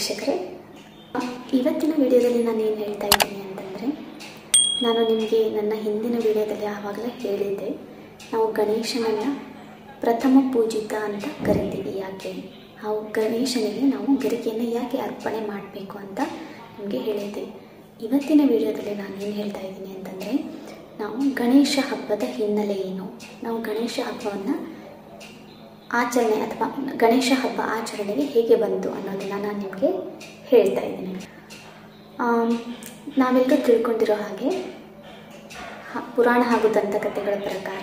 ವೀಕ್ಷಕರೇ, ಇವತ್ತಿನ ವಿಡಿಯೋದಲ್ಲಿ ನಾನು ಏನು ಹೇಳ್ತಾ ಇದ್ದೀನಿ ಅಂತಂದರೆ, ನಾನು ನಿಮಗೆ ನನ್ನ ಹಿಂದಿನ ವಿಡಿಯೋದಲ್ಲಿ ಆವಾಗಲೇ ಹೇಳಿದ್ದೆ, ನಾವು ಗಣೇಶನನ್ನು ಪ್ರಥಮ ಪೂಜಿತ ಅಂತ ಕರಿತೀವಿ ಯಾಕೆ? ನಾವು ಗಣೇಶನಿಗೆ ನಾವು ಗರಿಕೆಯನ್ನು ಯಾಕೆ ಅರ್ಪಣೆ ಮಾಡಬೇಕು ಅಂತ ನಿಮಗೆ ಹೇಳಿದ್ದೆ. ಇವತ್ತಿನ ವಿಡಿಯೋದಲ್ಲಿ ನಾನು ಏನು ಹೇಳ್ತಾ ಇದ್ದೀನಿ ಅಂತಂದರೆ, ನಾವು ಗಣೇಶ ಹಬ್ಬದ ಹಿನ್ನೆಲೆ ಏನು? ನಾವು ಗಣೇಶ ಹಬ್ಬವನ್ನು ಆಚರಣೆ ಅಥವಾ ಗಣೇಶ ಹಬ್ಬ ಆಚರಣೆಗೆ ಹೇಗೆ ಬಂತು ಅನ್ನೋದನ್ನು ನಾನು ನಿಮಗೆ ಹೇಳ್ತಾ ಇದ್ದೀನಿ. ನಾವೆಲ್ಲ ನಾವೆಲ್ಲರೂ ತಿಳ್ಕೊಂಡಿರೋ ಹಾಗೆ ಪುರಾಣ ಹಾಗೂ ದಂತಕಥೆಗಳ ಪ್ರಕಾರ,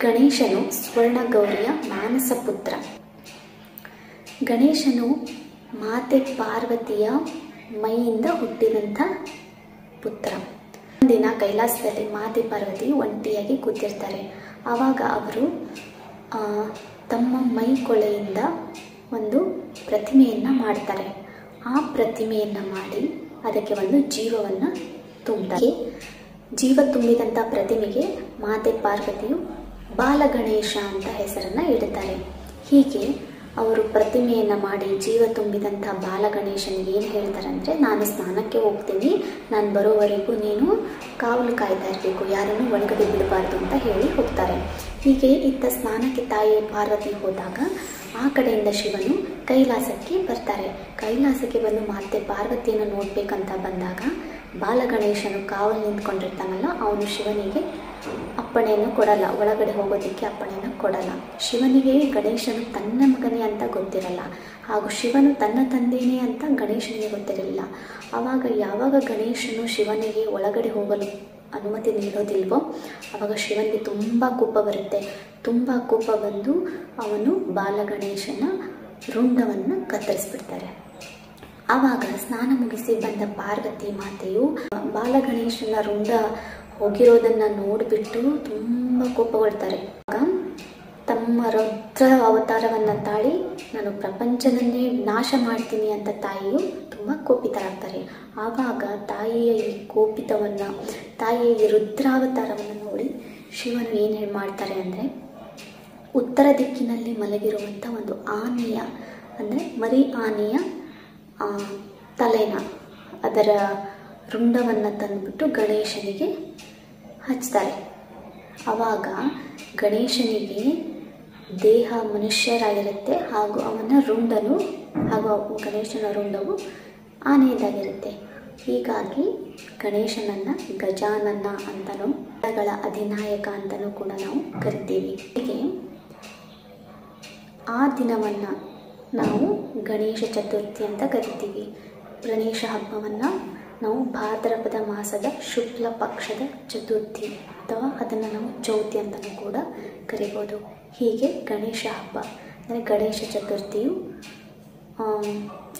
ಗಣೇಶನು ಸ್ವರ್ಣ ಗೌರಿಯ ಮಾನಸ ಪುತ್ರ. ಗಣೇಶನು ಮಾತೆ ಪಾರ್ವತಿಯ ಮೈಯಿಂದ ಹುಟ್ಟಿದಂಥ ಪುತ್ರ. ಒಂದಿನ ಕೈಲಾಸದಲ್ಲಿ ಮಾತೆ ಪಾರ್ವತಿ ಒಂಟಿಯಾಗಿ ಕೂತಿರ್ತಾರೆ. ಆವಾಗ ಅವರು ತಮ್ಮ ಮೈ ಕೊಳೆಯಿಂದ ಒಂದು ಪ್ರತಿಮೆಯನ್ನು ಮಾಡ್ತಾರೆ. ಆ ಪ್ರತಿಮೆಯನ್ನು ಮಾಡಿ ಅದಕ್ಕೆ ಒಂದು ಜೀವವನ್ನು ತುಂಬುತ್ತಾರೆ. ಜೀವ ತುಂಬಿದಂಥ ಪ್ರತಿಮೆಗೆ ಮಾತೆ ಪಾರ್ವತಿಯು ಬಾಲಗಣೇಶ ಅಂತ ಹೆಸರನ್ನು ಇಡುತ್ತಾರೆ. ಹೀಗೆ ಅವರು ಪ್ರತಿಮೆಯನ್ನು ಮಾಡಿ ಜೀವ ತುಂಬಿದಂಥ ಬಾಲಗಣೇಶನಿಗೆ ಏನು ಹೇಳ್ತಾರಂದರೆ, ನಾನು ಸ್ನಾನಕ್ಕೆ ಹೋಗ್ತೀನಿ. ನಾನು ಬರೋವರೆಗೂ ನೀನು ಕಾವಲು ಕಾಯ್ತಾ ಇರಬೇಕು. ಯಾರನ್ನು ಒಳಗಡೆ ಬಿಡಬಾರ್ದು ಅಂತ ಹೇಳಿ ಹೋಗ್ತಾರೆ. ಹೀಗೆ ಇತ್ತ ಸ್ನಾನಕ್ಕೆ ತಾಯಿ ಪಾರ್ವತಿ ಹೋದಾಗ ಆ ಕಡೆಯಿಂದ ಶಿವನು ಕೈಲಾಸಕ್ಕೆ ಬರ್ತಾರೆ. ಕೈಲಾಸಕ್ಕೆ ಬಂದು ಮತ್ತೆ ಪಾರ್ವತಿಯನ್ನು ನೋಡಬೇಕಂತ ಬಂದಾಗ, ಬಾಲಗಣೇಶನು ಕಾವಲು ನಿಂತ್ಕೊಂಡಿರ್ತಾನಲ್ಲ, ಅವನು ಶಿವನಿಗೆ ಅಪ್ಪಣೆಯನ್ನು ಕೊಡಲ್ಲ. ಒಳಗಡೆ ಹೋಗೋದಕ್ಕೆ ಅಪ್ಪಣೆಯನ್ನು ಕೊಡಲ್ಲ. ಶಿವನಿಗೆ ಗಣೇಶನು ತನ್ನ ಮಗನೇ ಅಂತ ಗೊತ್ತಿರಲ್ಲ. ಹಾಗೂ ಶಿವನು ತನ್ನ ತಂದೆಯೇ ಅಂತ ಗಣೇಶನಿಗೆ ಗೊತ್ತಿರಲಿಲ್ಲ. ಆವಾಗ ಯಾವಾಗ ಗಣೇಶನು ಶಿವನಿಗೆ ಒಳಗಡೆ ಹೋಗಲು ಅನುಮತಿ ನೀಡೋದಿಲ್ವೋ, ಆವಾಗ ಶಿವನಿಗೆ ತುಂಬ ಕೋಪ ಬರುತ್ತೆ. ತುಂಬ ಕೋಪ ಬಂದು ಅವನು ಬಾಲಗಣೇಶನ ರುಂಡವನ್ನು ಕತ್ತರಿಸ್ಬಿಡ್ತಾರೆ. ಆವಾಗ ಸ್ನಾನ ಮುಗಿಸಿ ಬಂದ ಪಾರ್ವತಿ ಮಾತೆಯು ಬಾಲಗಣೇಶನ ರುಂಡ ಹೋಗಿರೋದನ್ನ ನೋಡಿಬಿಟ್ಟು ತುಂಬ ಕೋಪಗೊಳ್ತಾರೆ. ಆಗ ತಮ್ಮ ರುದ್ರ ಅವತಾರವನ್ನು ತಾಳಿ, ನಾನು ಪ್ರಪಂಚದಲ್ಲೇ ನಾಶ ಮಾಡ್ತೀನಿ ಅಂತ ತಾಯಿಯು ತುಂಬ ಕೋಪಿತರಾಗ್ತಾರೆ ಆವಾಗ ತಾಯಿಯ ಈ ಕೋಪಿತವನ್ನು, ತಾಯಿಯ ಈ ರುದ್ರಾವತಾರವನ್ನು ನೋಡಿ ಶಿವನು ಏನು ಮಾಡ್ತಾರೆ ಅಂದರೆ, ಉತ್ತರ ದಿಕ್ಕಿನಲ್ಲಿ ಮಲಗಿರುವಂಥ ಒಂದು ಆನೆಯ, ಅಂದರೆ ಮರಿ ಆನೆಯ ತಲೆನ, ಅದರ ರುಂಡವನ್ನು ತಂದುಬಿಟ್ಟು ಗಣೇಶನಿಗೆ ಹಚ್ತಾರೆ. ಆವಾಗ ಗಣೇಶನಿಗೆ ದೇಹ ಮನುಷ್ಯರಾಗಿರುತ್ತೆ ಹಾಗೂ ಅವನ ರುಂಡನು ಹಾಗೂ ಗಣೇಶನ ರುಂಡವು ಆನೆಯದಾಗಿರುತ್ತೆ. ಹೀಗಾಗಿ ಗಣೇಶನನ್ನು ಗಜಾನನ ಅಂತಲೂ ಗಳ ಅಧಿನಾಯಕ ಅಂತಲೂ ಕೂಡ ನಾವು ಕರಿತೀವಿ. ಹೀಗೆ ಆ ದಿನವನ್ನು ನಾವು ಗಣೇಶ ಚತುರ್ಥಿ ಅಂತ ಕರಿತೀವಿ. ಗಣೇಶ ಹಬ್ಬವನ್ನು ನಾವು ಭಾದ್ರಪದ ಮಾಸದ ಶುಕ್ಲ ಪಕ್ಷದ ಚತುರ್ಥಿ ಅಥವಾ ಅದನ್ನು ನಾವು ಚೌತಿ ಅಂತಲೂ ಕೂಡ ಕರಿಬೋದು. ಹೀಗೆ ಗಣೇಶ ಹಬ್ಬ, ಅಂದರೆ ಗಣೇಶ ಚತುರ್ಥಿಯು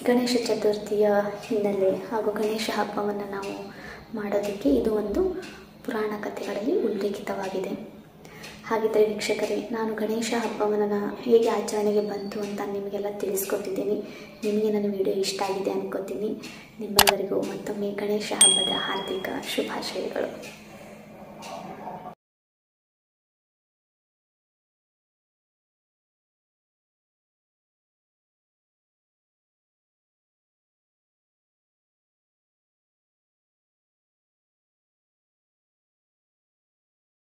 ಗಣೇಶ ಚತುರ್ಥಿಯ ಹಿನ್ನೆಲೆ ಹಾಗೂ ಗಣೇಶ ಹಬ್ಬವನ್ನು ನಾವು ಮಾಡೋದಕ್ಕೆ ಇದು ಒಂದು ಪುರಾಣ ಕಥೆಗಳಲ್ಲಿ ಉಲ್ಲೇಖಿತವಾಗಿದೆ. ಹಾಗಿದ್ದರೆ ವೀಕ್ಷಕರೇ, ನಾನು ಗಣೇಶ ಹಬ್ಬವನ್ನು ಹೇಗೆ ಆಚರಣೆಗೆ ಬಂತು ಅಂತ ನಿಮಗೆಲ್ಲ ತಿಳಿಸ್ಕೊತಿದ್ದೀನಿ ನಿಮಗೆ ನನ್ನ ವಿಡಿಯೋ ಇಷ್ಟ ಆಗಿದೆ ಅನ್ಕೋತೀನಿ. ನಿಮ್ಮೆಲ್ಲರಿಗೂ ಮತ್ತೊಮ್ಮೆ ಗಣೇಶ ಹಬ್ಬದ ಹಾರ್ದಿಕ ಶುಭಾಶಯಗಳು.